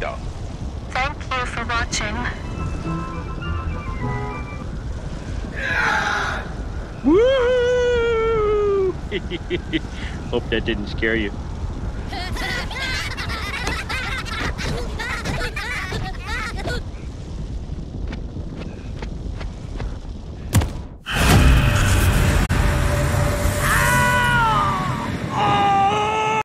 Thank you for watching. Woo! Hope that didn't scare you.